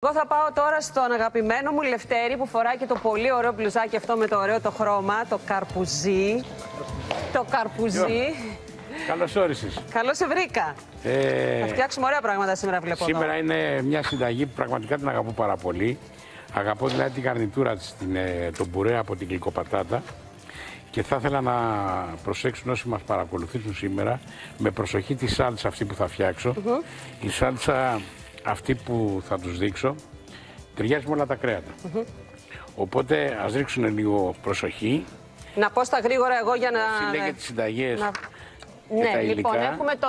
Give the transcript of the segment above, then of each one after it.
Εγώ θα πάω τώρα στον αγαπημένο μου Λευτέρη που φοράει και το πολύ ωραίο μπλουζάκι αυτό με το ωραίο το χρώμα, το καρπουζί. Το καρπουζί. Καλώς όρισες. Καλώς σε βρήκα. Ε... Θα φτιάξουμε ωραία πράγματα σήμερα, βλέπω. Σήμερα είναι μια συνταγή που πραγματικά την αγαπώ πάρα πολύ. Αγαπώ δηλαδή την καρνιτούρα της, ε, τον πουρέ από την γλυκοπατάτα. Και θα ήθελα να προσέξουν όσοι μας παρακολουθήσουν σήμερα με προσοχή τη σάλτσα αυτή που θα φτιάξω. Η σάλτσα αυτή που θα τους δείξω ταιριάζει με όλα τα κρέατα. Οπότε ας ρίξουν λίγο προσοχή. Να πω στα γρήγορα εγώ για να... Συλλέγε τις συνταγές να... και ναι, τα υλικά. λοιπόν, έχουμε το...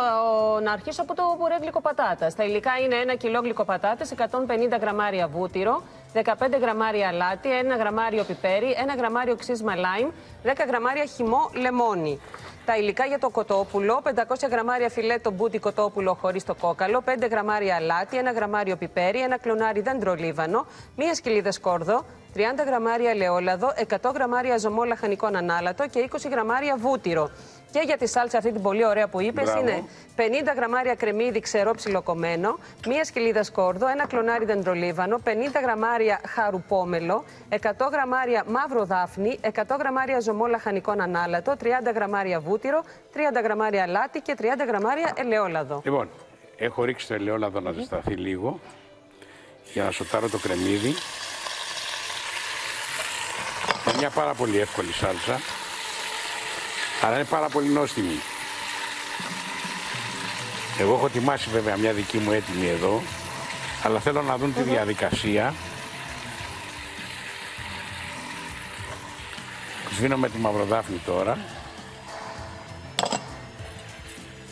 να αρχίσω από το πουρέ γλυκοπατάτας. Τα υλικά είναι 1 κιλό γλυκοπατάτες, 150 γραμμάρια βούτυρο, 15 γραμμάρια αλάτι, 1 γραμμάριο πιπέρι, 1 γραμμάριο ξύσμα λάιμ, 10 γραμμάρια χυμό λεμόνι. Τα υλικά για το κοτόπουλο, 500 γραμμάρια φιλέτο μπούτι κοτόπουλο χωρίς το κόκαλο, 5 γραμμάρια αλάτι, 1 γραμμάριο πιπέρι, 1 κλονάρι δέντρο λίβανο, 1 σκυλίδα σκόρδο, 30 γραμμάρια ελαιόλαδο, 100 γραμμάρια ζωμό λαχανικών ανάλατο και 20 γραμμάρια βούτυρο. Και για τη σάλτσα αυτή την πολύ ωραία που είπες είναι 50 γραμμάρια κρεμμύδι ξερό ψιλοκομμένο, μία σκυλίδα σκόρδο, ένα κλονάρι δεντρολίβανο, 50 γραμμάρια χαρουπόμελο, 100 γραμμάρια μαύρο δάφνη, 100 γραμμάρια ζωμό λαχανικών ανάλατο, 30 γραμμάρια βούτυρο, 30 γραμμάρια λάτι και 30 γραμμάρια ελαιόλαδο. Λοιπόν, έχω ρίξει το ελαιόλαδο να ζεσταθεί λίγο για να σοτάρω το κρεμμύδι. Είναι μια πάρα πολύ εύκολη σάλτσα. Αλλά είναι πάρα πολύ νόστιμη. Εγώ έχω ετοιμάσει βέβαια μια δική μου έτοιμη εδώ, αλλά θέλω να δουν τη διαδικασία. Σβήνω με τη μαυροδάφνη τώρα.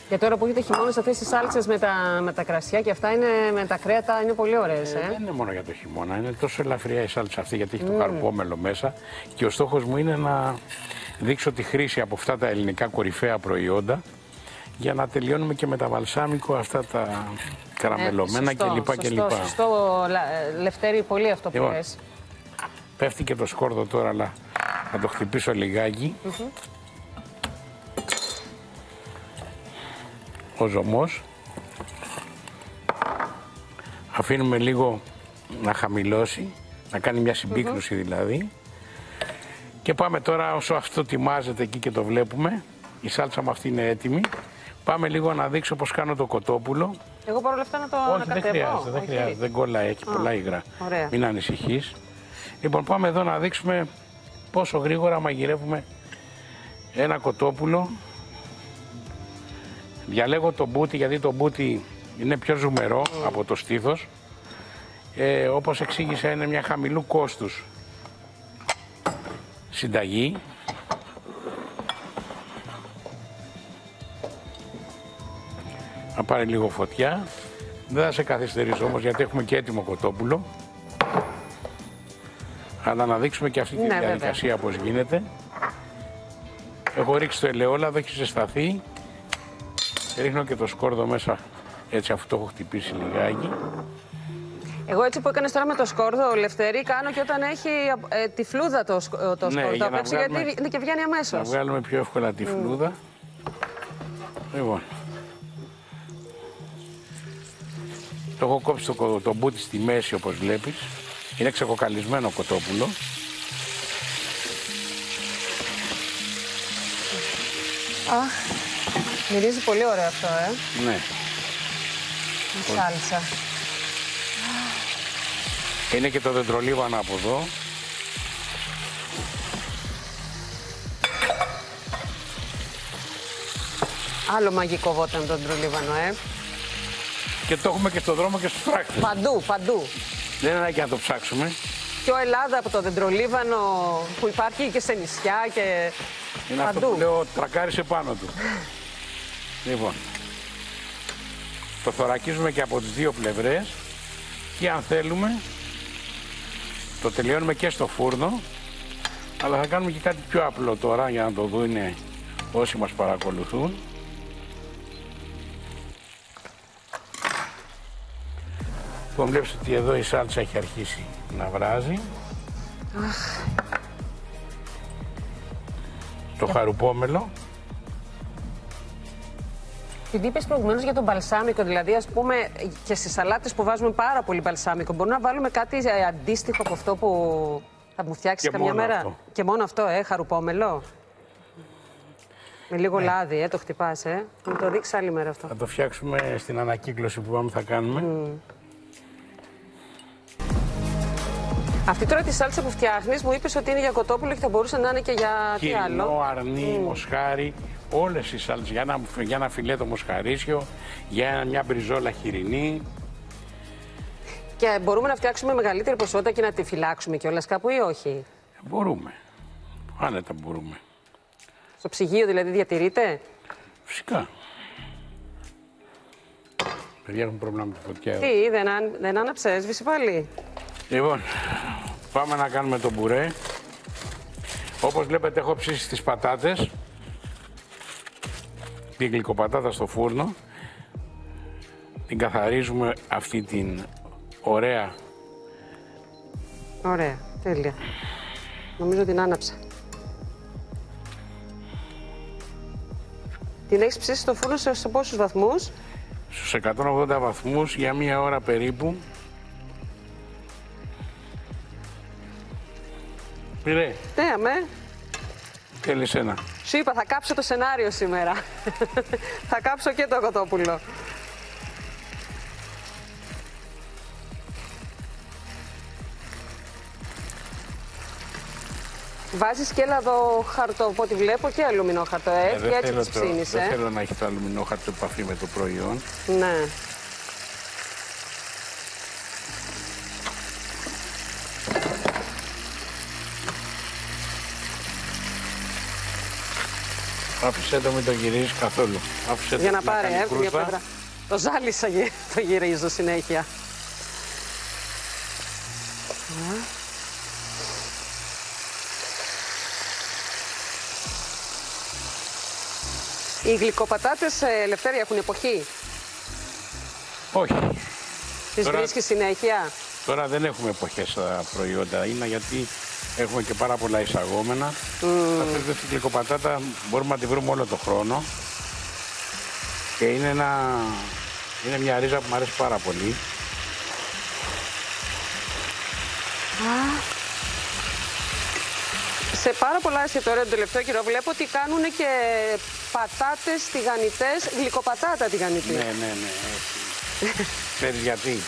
Και τώρα που έχετε χειμώνα αυτέ τι σάλτσες με τα, με τα κρασιά και αυτά είναι με τα κρέατα είναι πολύ ωραίες. Ε, ε. Δεν είναι μόνο για το χειμώνα, είναι τόσο ελαφριά η σάλτσα αυτή γιατί έχει το καρπόμελο μέσα. Και ο στόχος μου είναι να δείξω τη χρήση από αυτά τα ελληνικά κορυφαία προϊόντα για να τελειώνουμε και με τα βαλσάμικο αυτά τα καραμελωμένα ε, κλπ. Σωστό, σωστό, ε, Λευτέρη, πολύ αυτό που λοιπόν, λες. Πέφτει και το σκόρδο τώρα, αλλά θα το χτυπήσω λιγάκι. Ο ζωμός. Αφήνουμε λίγο να χαμηλώσει, να κάνει μια συμπίκνουση δηλαδή. Και πάμε τώρα όσο αυτό τιμάζεται εκεί και το βλέπουμε. Η σάλτσα με αυτή είναι έτοιμη. Πάμε λίγο να δείξω πώς κάνω το κοτόπουλο. Εγώ παρόλα αυτά να το Όχι, δεν χρειάζεται, δεν χρειάζεται. Δεν κολλάει, έχει πολλά υγρά. Ωραία. Μην ανησυχείς. Λοιπόν, πάμε εδώ να δείξουμε πόσο γρήγορα μαγειρεύουμε ένα κοτόπουλο. Διαλέγω το μπούτι γιατί το μπούτι είναι πιο ζουμερό από το στήθος. Ε, όπως εξήγησα είναι μια χαμηλού κόστους συνταγή. Να πάρει λίγο φωτιά. Δεν θα σε καθυστερήσω όμως γιατί έχουμε και έτοιμο κοτόπουλο. Αλλά να δείξουμε και αυτή τη Ναι, διαδικασία πώς γίνεται. Έχω ρίξει το ελαιόλαδο, έχει ζεσταθεί. Ρίχνω και το σκόρδο μέσα έτσι αφού το έχω χτυπήσει λιγάκι. Εγώ έτσι που έκανες τώρα με το σκόρδο, Λευτέρη, κάνω και όταν έχει ε, τη φλούδα το, σκ- το σκόρδο Ναι, για απ' να έξω, βγάλουμε- γιατί είναι και βγαίνει αμέσως. Να βγάλουμε πιο εύκολα τη φλούδα. Λοιπόν. Το έχω κόψει το, κο- το μπούτι στη μέση όπως βλέπεις. Είναι ξεκοκαλισμένο κοτόπουλο. Αχ, μυρίζει πολύ ωραίο αυτό, ε, Ναι. η σάλτσα. Είναι και το δεντρολίβανο από εδώ. Άλλο μαγικό βόταν τον τρολίβανο, ε. Και το έχουμε και στο δρόμο και στους φράκτες. Παντού, παντού. Δεν είναι ανάγκη να το ψάξουμε. Πιο Ελλάδα από το δεντρολίβανο που υπάρχει και σε νησιά και Είναι αυτό παντού. που λέω τρακάρισε πάνω του. λοιπόν. Το θωρακίζουμε και από τις δύο πλευρές και αν θέλουμε το τελειώνουμε και στο φούρνο αλλά θα κάνουμε και κάτι πιο απλό τώρα για να το δουν όσοι μας παρακολουθούν. Λοιπόν, βλέπεις ότι εδώ η σάλτσα έχει αρχίσει να βράζει. Το χαρουπόμελο. Επειδή είπες προηγουμένως για τον μπαλσάμικο, δηλαδή ας πούμε και στις σαλάτες που βάζουμε πάρα πολύ μπαλσάμικο, μπορούμε να βάλουμε κάτι ε, αντίστοιχο από αυτό που θα μου φτιάξεις Και καμιά μόνο μέρα; αυτό. Και μόνο αυτό, ε, χαρουπόμελο; Με λίγο λάδι, ε, το χτυπάς, ε. Θα μου το δείξεις άλλη μέρα αυτό. Θα το φτιάξουμε στην ανακύκλωση που πάμε θα κάνουμε. Αυτή τώρα τη σάλτσα που φτιάχνεις, μου είπες ότι είναι για κοτόπουλο και θα μπορούσε να είναι και για τι Χοιρινό, άλλο. αρνί, μοσχάρι, όλες οι σάλτσες. Για ένα, για ένα φιλέτο μοσχαρίσιο, για ένα- μια μπριζόλα χοιρινή. Και μπορούμε να φτιάξουμε μεγαλύτερη ποσότητα και να τη φυλάξουμε κιόλας κάπου ή όχι; Μπορούμε. Άνετα μπορούμε. Στο ψυγείο δηλαδή διατηρείται; Φυσικά. Παιδιά έχουν πρόβλημα με τη φωτιά. εδώ. Τι, δεν, αν- δεν άναψες, έσβησε πάλι. Λοιπόν, πάμε να κάνουμε το μπουρέ. Όπως βλέπετε έχω ψήσει τις πατάτες. Την γλυκοπατάτα στο φούρνο. Την καθαρίζουμε αυτή την ωραία Ωραία, τέλεια. Νομίζω την άναψα. Την έχεις ψήσει στο φούρνο σε, σε πόσους βαθμούς; στους 180 βαθμούς για μία ώρα περίπου. Πήρε, Ναι, αμέ. θέλεις ένα. Σου είπα, θα κάψω το σενάριο σήμερα. θα κάψω και το κοτόπουλο. Βάζεις και έλαδο χαρτό, από ό,τι βλέπω, και αλουμινό χαρτό, ε, Ε, και έτσι τις το, ψήνεις, δεν ε; θέλω να έχεις το αλουμινόχαρτο επαφή με το προϊόν. Ναι. Άφησέ το μην το γυρίζεις καθόλου. Άφησέ το Για να πάρει, κάνει ε, μια κρούστα. πλευρά. Το ζάλισα, γε- το γυρίζω συνέχεια. Οι γλυκοπατάτες, ε, Ελευθέρια, έχουν εποχή; Όχι. Τις Τώρα- βρίσκεις συνέχεια; Τώρα δεν έχουμε εποχές στα προϊόντα. Είναι γιατί έχουμε και πάρα πολλά εισαγόμενα. Mm. Αυτή τη γλυκοπατάτα μπορούμε να τη βρούμε όλο το χρόνο. Και είναι, ένα, είναι μια ρίζα που μου αρέσει πάρα πολύ. Σε πάρα πολλά εστιατόρια τον τελευταίο καιρό βλέπω ότι κάνουν και πατάτες τηγανιτές, γλυκοπατάτα τηγανιτή. Ναι, ναι, ναι. Έχει. Ξέρεις γιατί;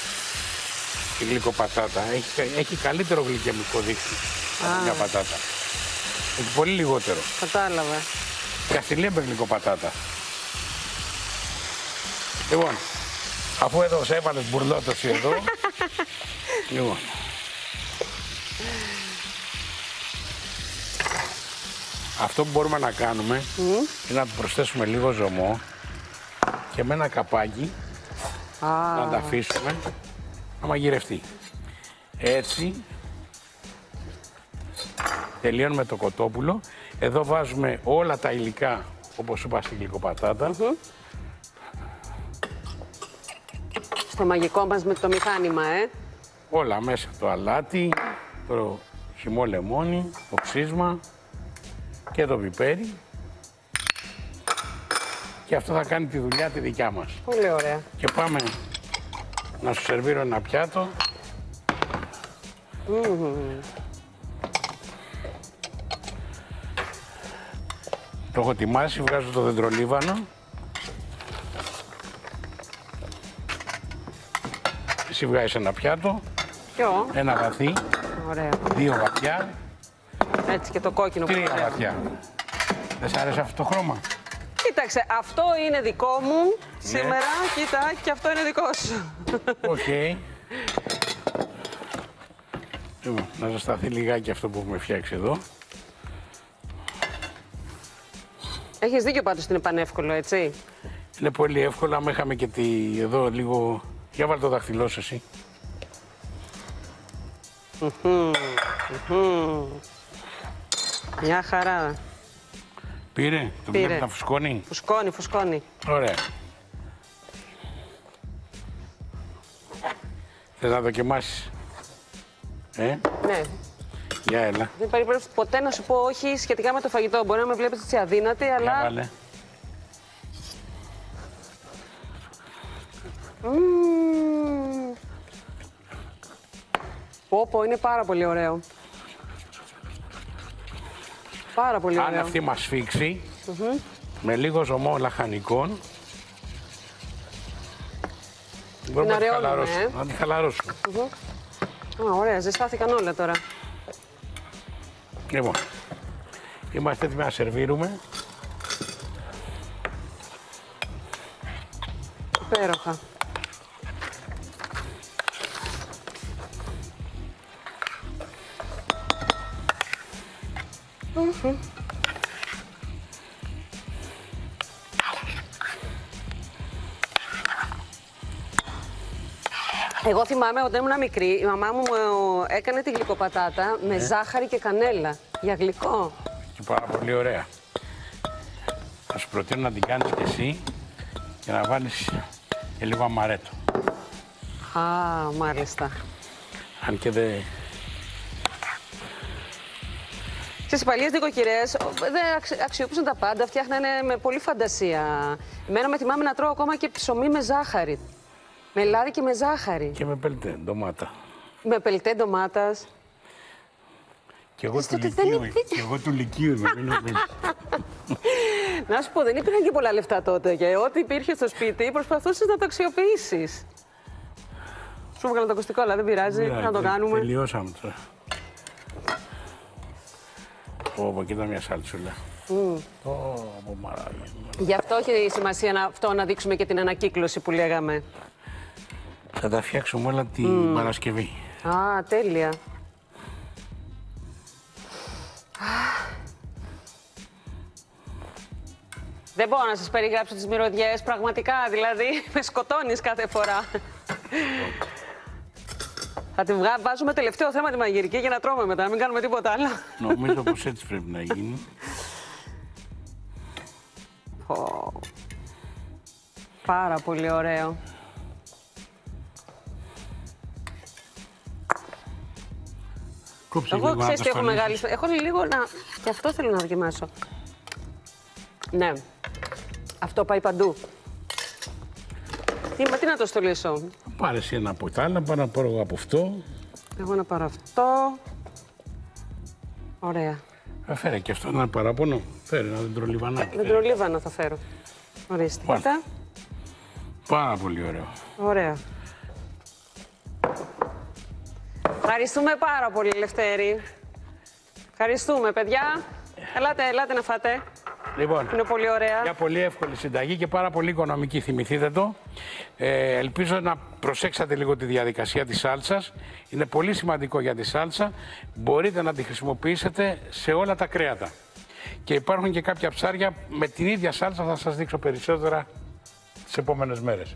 Η γλυκοπατάτα έχει, έχει καλύτερο γλυκαιμικό δίκτυο από μια πατάτα. Έχει πολύ λιγότερο. Κατάλαβα. Και αυτή λέμε γλυκοπατάτα. Λοιπόν, αφού εδώ σε έβαλες μπουρλότος εδώ, λοιπόν, αυτό που μπορούμε να κάνουμε είναι να του προσθέσουμε λίγο ζωμό και με ένα καπάκι Α, να τα αφήσουμε να μαγειρευτεί. Έτσι τελειώνουμε το κοτόπουλο. Εδώ βάζουμε όλα τα υλικά όπως είπα στην γλυκοπατάτα. στο μαγικό μας με το μηχάνημα, ε. Όλα μέσα. Το αλάτι, το χυμό λεμόνι, το ξύσμα και το πιπέρι. Και αυτό θα κάνει τη δουλειά τη δικιά μας. Πολύ ωραία. Και πάμε να σου σερβίρω ένα πιάτο. Το έχω ετοιμάσει, βγάζω το δεντρολίβανο. Εσύ βγάζεις ένα πιάτο, Ποιο; ένα βαθύ, Ωραία. δύο βαθιά, Έτσι και το κόκκινο που τρία βλέπω. βαθιά. Δεν σ' άρεσε αυτό το χρώμα; Κοίταξε, αυτό είναι δικό μου σήμερα. Κοίτα, και αυτό είναι δικό σου. Οκ. Λοιπόν, να ζεσταθεί λιγάκι αυτό που έχουμε φτιάξει εδώ. Έχεις δίκιο πάντως ότι είναι πανεύκολο, έτσι; Είναι πολύ εύκολο, άμα είχαμε και τη, εδώ λίγο... Για βάλε το δάχτυλό σου εσύ. Μια χαρά. Πήρε, το Πήρε. βλέπεις να φουσκώνει; Φουσκώνει, φουσκώνει. Ωραία. Θες να δοκιμάσεις; Ε, Ναι. για έλα. Δεν υπάρχει περίπτωση ποτέ να σου πω όχι σχετικά με το φαγητό. Μπορεί να με βλέπεις έτσι αδύνατη, Για αλλά βάλε. Μμμ. Πω, πω, είναι πάρα πολύ ωραίο. Πάρα πολύ Αν ωραίο. αυτή μας φίξει, με λίγο ζωμό λαχανικών, μπορούμε να τη αραιώνουμε, χαλαρώσουμε. ε. Να τη χαλαρώσουμε. Α, ωραία, ζεστάθηκαν όλα τώρα. Λοιπόν, είμαστε έτοιμοι να σερβίρουμε. Υπέροχα. Εγώ θυμάμαι όταν ήμουν μικρή, η μαμά μου ε, έκανε τη γλυκοπατάτα με ζάχαρη και κανέλα. Για γλυκό. Και πάρα πολύ ωραία. Θα σου προτείνω να την κάνεις και εσύ και να βάλεις και λίγο αμαρέτο. Α, μάλιστα. Αν και δεν... Ξέρεις, οι παλιές νοικοκυρές ο, δεν αξι- αξιοποιούσαν τα πάντα, φτιάχνανε με πολύ φαντασία. Εμένα με θυμάμαι να τρώω ακόμα και ψωμί με ζάχαρη. Με λάδι και με ζάχαρη. και με πελτέ, ντομάτα. Με πελτέ ντομάτας. Και εγώ του τότε δεν λυκείου, υπήρχε. και εγώ του λυκείου είμαι, μην νομίζεις. Να σου πω, δεν υπήρχαν και πολλά λεφτά τότε. Και ό,τι υπήρχε στο σπίτι προσπαθούσες να το αξιοποιήσεις. Σου έβγαλα το ακουστικό, αλλά δεν πειράζει. να το Τε- κάνουμε. Τελειώσαμε τώρα. Ω, κοίτα μια σάλτσουλα. Ω, από μαράγια. Γι' αυτό έχει σημασία να, αυτό να δείξουμε και την ανακύκλωση που λέγαμε. Θα τα φτιάξουμε όλα την Παρασκευή. Α, τέλεια. Δεν μπορώ να σας περιγράψω τις μυρωδιές, πραγματικά, δηλαδή, με σκοτώνεις κάθε φορά. Θα τη βγα... βάζουμε τελευταίο θέμα τη μαγειρική για να τρώμε μετά, να μην κάνουμε τίποτα άλλο. Νομίζω πως έτσι πρέπει να γίνει. Πω. Πάρα πολύ ωραίο. Κόψε Εγώ λίγο να ξέρεις το τι έχω στολίσεις. μεγάλη... Έχω λίγο να... Και αυτό θέλω να δοκιμάσω. Ναι. Αυτό πάει παντού. Τι, μα τι να το στολίσω; Πάρε εσύ ένα από τα άλλα, πάρε να πάρω εγώ από αυτό. Εγώ να πάρω αυτό. Ωραία. Ε, Φέρε και αυτό ένα παράπονο. Φέρε ένα δεντρολιβανάκι. φέρε. Δεντρολίβανο θα φέρω. Ορίστε. Πάρε. Κοίτα. Πάρα πολύ ωραίο. Ωραία. Ευχαριστούμε πάρα πολύ, Λευτέρη. Ευχαριστούμε, παιδιά. Ελάτε, ελάτε να φάτε. Λοιπόν, Είναι πολύ ωραία. Μια πολύ εύκολη συνταγή και πάρα πολύ οικονομική, θυμηθείτε το. Ε, ελπίζω να προσέξατε λίγο τη διαδικασία της σάλτσας. Είναι πολύ σημαντικό για τη σάλτσα. Μπορείτε να τη χρησιμοποιήσετε σε όλα τα κρέατα. Και υπάρχουν και κάποια ψάρια με την ίδια σάλτσα, θα σας δείξω περισσότερα τις επόμενες μέρες.